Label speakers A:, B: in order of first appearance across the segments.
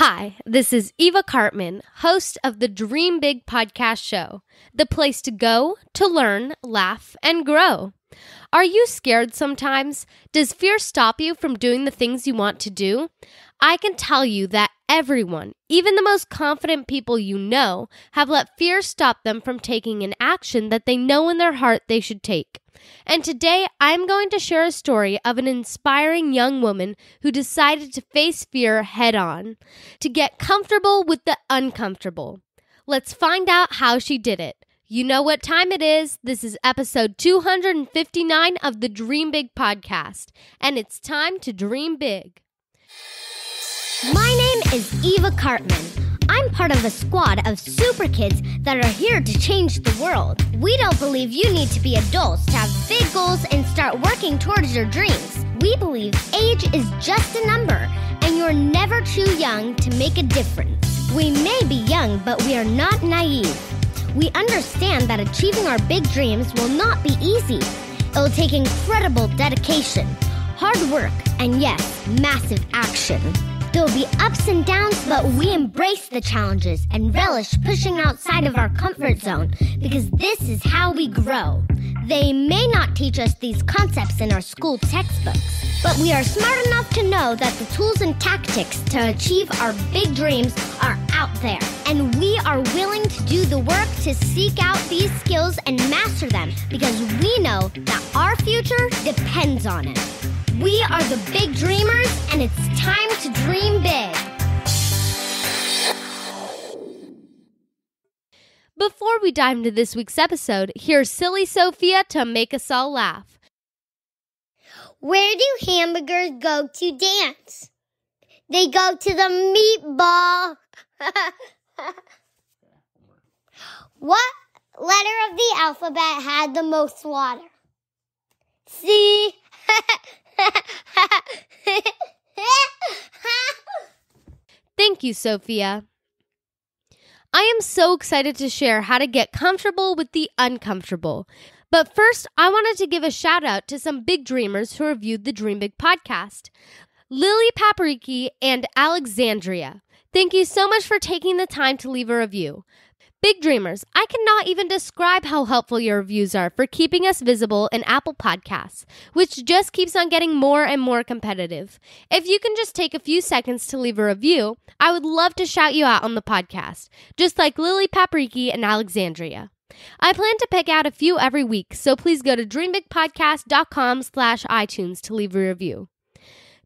A: Hi, this is Eva Karpman, host of the Dream Big podcast show, the place to go to learn, laugh, and grow. Are you scared sometimes? Does fear stop you from doing the things you want to do? I can tell you that everyone, even the most confident people you know, have let fear stop them from taking an action that they know in their heart they should take. And today I'm going to share a story of an inspiring young woman who decided to face fear head on, to get comfortable with the uncomfortable. Let's find out how she did it. You know what time it is. This is episode 259 of the Dream Big podcast, and it's time to dream big.
B: My name is Eva Karpman. I'm part of a squad of super kids that are here to change the world. We don't believe you need to be adults to have big goals and start working towards your dreams. We believe age is just a number, and you're never too young to make a difference. We may be young, but we are not naive. We understand that achieving our big dreams will not be easy. It will take incredible dedication, hard work, and yes, massive action. There will be ups and downs, but we embrace the challenges and relish pushing outside of our comfort zone because this is how we grow. They may not teach us these concepts in our school textbooks, but we are smart enough to know that the tools and tactics to achieve our big dreams are out there. And we are willing to do the work to seek out these skills and master them because we know that our future depends on it. We are the big dreamers, and it's time to dream big.
A: Before we dive into this week's episode, here's Silly Sophia to make us all laugh.
C: Where do hamburgers go to dance? They go to the meatball. what letter of the alphabet had the most water? C.
A: Thank you, Sophia. I am so excited to share how to get comfortable with the uncomfortable. But first, I wanted to give a shout out to some big dreamers who reviewed the Dream Big podcast Lily Papriki and Alexandria. Thank you so much for taking the time to leave a review. Big dreamers, I cannot even describe how helpful your reviews are for keeping us visible in Apple Podcasts, which just keeps on getting more and more competitive. If you can just take a few seconds to leave a review, I would love to shout you out on the podcast, just like Lily Papriki and Alexandria. I plan to pick out a few every week, so please go to dreambigpodcast.com slash iTunes to leave a review.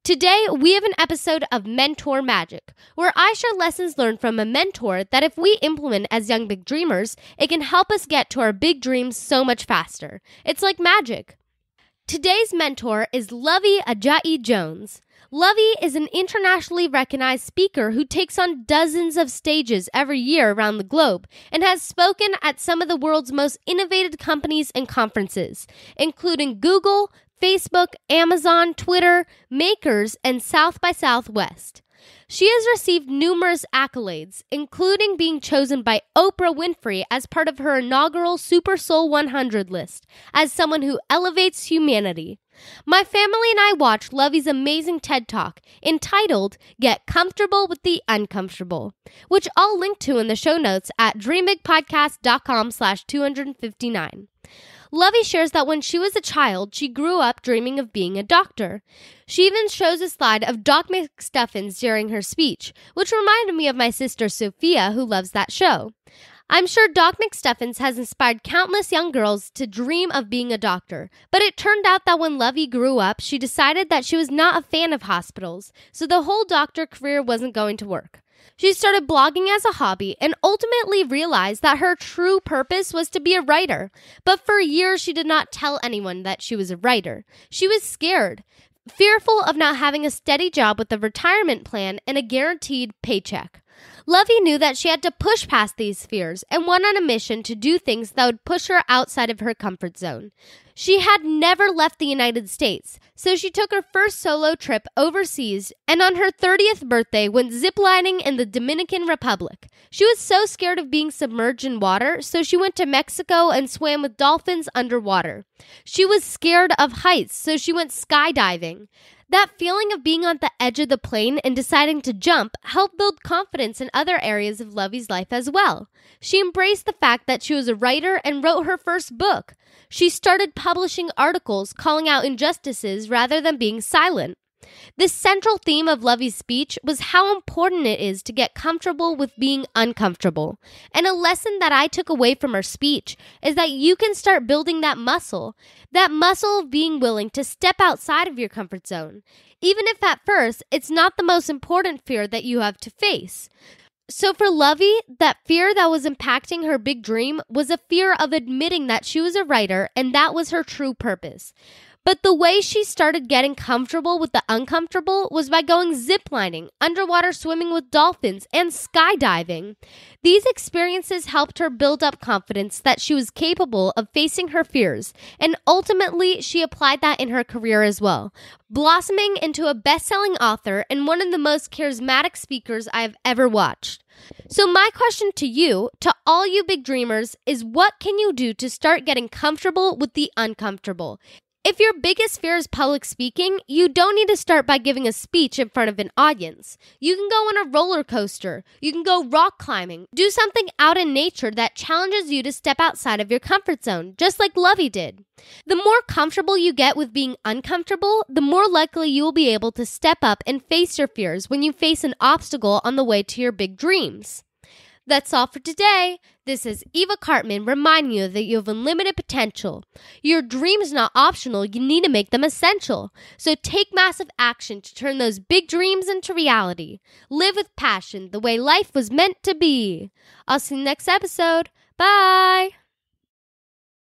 A: Today, we have an episode of Mentor Magic, where I share lessons learned from a mentor that if we implement as young big dreamers, it can help us get to our big dreams so much faster. It's like magic. Today's mentor is Luvvie Ajayi Jones. Luvvie is an internationally recognized speaker who takes on dozens of stages every year around the globe and has spoken at some of the world's most innovative companies and conferences, including Google, Facebook, Amazon, Twitter, Makers, and South by Southwest. She has received numerous accolades, including being chosen by Oprah Winfrey as part of her inaugural Super Soul 100 list as someone who elevates humanity. My family and I watched Luvvie's amazing TED Talk entitled Get Comfortable with the Uncomfortable, which I'll link to in the show notes at dreambigpodcast.com slash 259. Luvvie shares that when she was a child, she grew up dreaming of being a doctor. She even shows a slide of Doc McStuffins during her speech, which reminded me of my sister Sophia, who loves that show. I'm sure Doc McStuffins has inspired countless young girls to dream of being a doctor, but it turned out that when Luvvie grew up, she decided that she was not a fan of hospitals, so the whole doctor career wasn't going to work. She started blogging as a hobby and ultimately realized that her true purpose was to be a writer. But for years, she did not tell anyone that she was a writer. She was scared, fearful of not having a steady job with a retirement plan and a guaranteed paycheck. Luvvie knew that she had to push past these fears and went on a mission to do things that would push her outside of her comfort zone. She had never left the United States, so she took her first solo trip overseas and on her 30th birthday went ziplining in the Dominican Republic. She was so scared of being submerged in water, so she went to Mexico and swam with dolphins underwater. She was scared of heights, so she went skydiving. That feeling of being on the edge of the plane and deciding to jump helped build confidence in other areas of Luvvie's life as well. She embraced the fact that she was a writer and wrote her first book. She started publishing articles calling out injustices rather than being silent. This central theme of Luvvie's speech was how important it is to get comfortable with being uncomfortable. And a lesson that I took away from her speech is that you can start building that muscle, that muscle of being willing to step outside of your comfort zone, even if at first it's not the most important fear that you have to face. So for Luvvie, that fear that was impacting her big dream was a fear of admitting that she was a writer and that was her true purpose. But the way she started getting comfortable with the uncomfortable was by going ziplining, underwater swimming with dolphins, and skydiving. These experiences helped her build up confidence that she was capable of facing her fears, and ultimately she applied that in her career as well, blossoming into a best selling author and one of the most charismatic speakers I have ever watched. So, my question to you, to all you big dreamers, is what can you do to start getting comfortable with the uncomfortable? If your biggest fear is public speaking, you don't need to start by giving a speech in front of an audience. You can go on a roller coaster. You can go rock climbing. Do something out in nature that challenges you to step outside of your comfort zone, just like Luvvie did. The more comfortable you get with being uncomfortable, the more likely you will be able to step up and face your fears when you face an obstacle on the way to your big dreams. That's all for today. This is Eva Karpman reminding you that you have unlimited potential. Your dreams not optional, you need to make them essential. So take massive action to turn those big dreams into reality. Live with passion the way life was meant to be. I'll see you next episode. Bye.